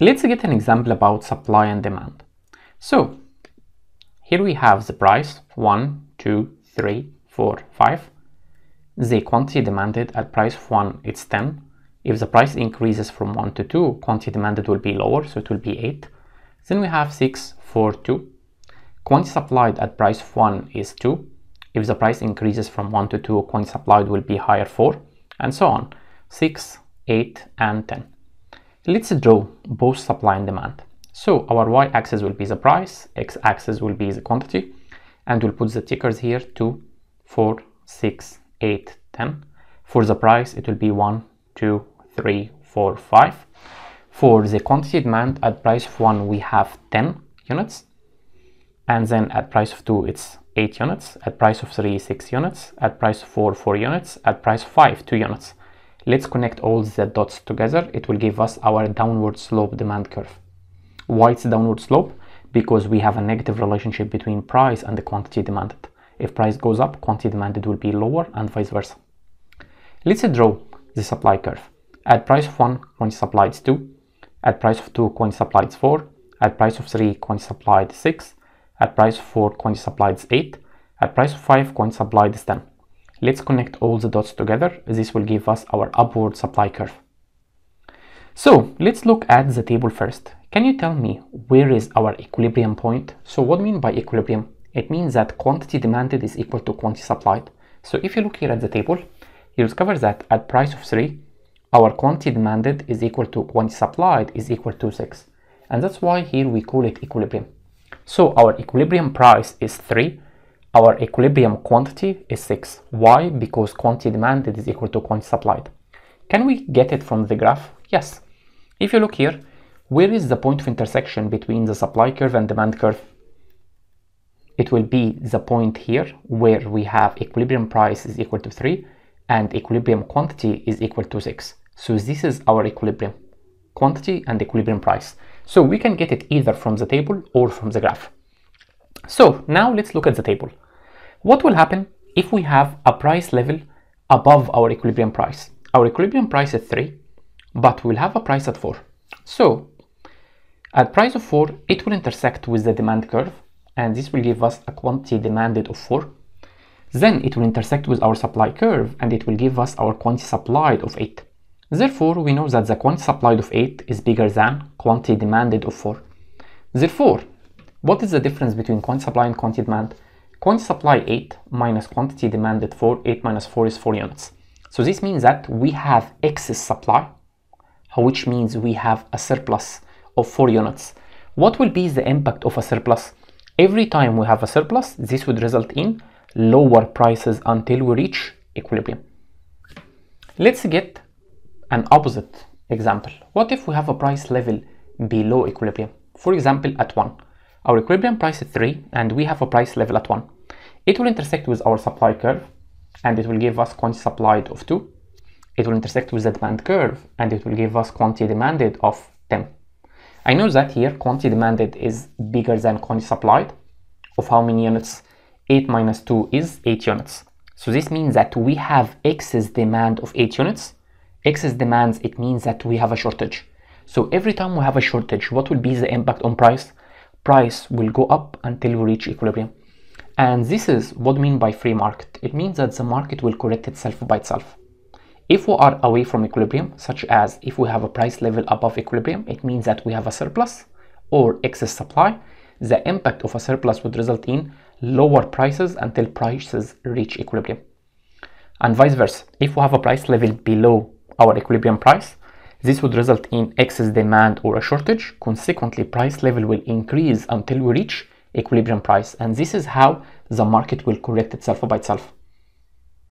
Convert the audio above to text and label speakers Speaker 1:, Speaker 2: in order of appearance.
Speaker 1: Let's get an example about supply and demand. So here we have the price, one, two, three, four, five. The quantity demanded at price one, it's 10. If the price increases from one to two, quantity demanded will be lower, so it will be eight. Then we have six, four, two. Quantity supplied at price one is two. If the price increases from one to two, quantity supplied will be higher, four, and so on. Six, eight, and 10. Let's draw both supply and demand. So our y-axis will be the price, x-axis will be the quantity, and we'll put the tickers here 2, 4, 6, 8, 10. For the price, it will be 1, 2, 3, 4, 5. For the quantity demand at price of 1, we have 10 units. And then at price of 2, it's 8 units. At price of 3, 6 units. At price of 4, 4 units. At price of 5, 2 units. Let's connect all the dots together. It will give us our downward slope demand curve. Why it's downward slope? Because we have a negative relationship between price and the quantity demanded. If price goes up, quantity demanded will be lower and vice versa. Let's uh, draw the supply curve. At price of 1, quantity supplied is 2. At price of 2, quantity supplied is 4. At price of 3, quantity supplied is 6. At price of 4, quantity supplied is 8. At price of 5, quantity supplied is 10. Let's connect all the dots together. This will give us our upward supply curve. So let's look at the table first. Can you tell me where is our equilibrium point? So what do mean by equilibrium? It means that quantity demanded is equal to quantity supplied. So if you look here at the table, you discover that at price of 3, our quantity demanded is equal to quantity supplied is equal to 6. And that's why here we call it equilibrium. So our equilibrium price is 3 our equilibrium quantity is 6. Why? Because quantity demanded is equal to quantity supplied. Can we get it from the graph? Yes. If you look here, where is the point of intersection between the supply curve and demand curve? It will be the point here where we have equilibrium price is equal to 3 and equilibrium quantity is equal to 6. So this is our equilibrium quantity and equilibrium price. So we can get it either from the table or from the graph. So now let's look at the table. What will happen if we have a price level above our equilibrium price? Our equilibrium price is 3, but we'll have a price at 4. So at price of 4, it will intersect with the demand curve, and this will give us a quantity demanded of 4. Then it will intersect with our supply curve, and it will give us our quantity supplied of 8. Therefore, we know that the quantity supplied of 8 is bigger than quantity demanded of 4. Therefore, what is the difference between quantity supply and quantity demand? Quantity supply 8 minus quantity demanded 4, 8 minus 4 is 4 units. So this means that we have excess supply, uh, which means we have a surplus of 4 units. What will be the impact of a surplus? Every time we have a surplus, this would result in lower prices until we reach equilibrium. Let's get an opposite example. What if we have a price level below equilibrium? For example, at 1. Our equilibrium price is 3 and we have a price level at 1. It will intersect with our supply curve and it will give us quantity supplied of 2. It will intersect with the demand curve and it will give us quantity demanded of 10. I know that here quantity demanded is bigger than quantity supplied of how many units? 8 minus 2 is 8 units. So this means that we have excess demand of 8 units. Excess demands, it means that we have a shortage. So every time we have a shortage, what will be the impact on price? Price will go up until we reach equilibrium. And this is what we mean by free market. It means that the market will correct itself by itself. If we are away from equilibrium, such as if we have a price level above equilibrium, it means that we have a surplus or excess supply. The impact of a surplus would result in lower prices until prices reach equilibrium. And vice versa, if we have a price level below our equilibrium price, this would result in excess demand or a shortage. Consequently, price level will increase until we reach equilibrium price. And this is how the market will correct itself by itself.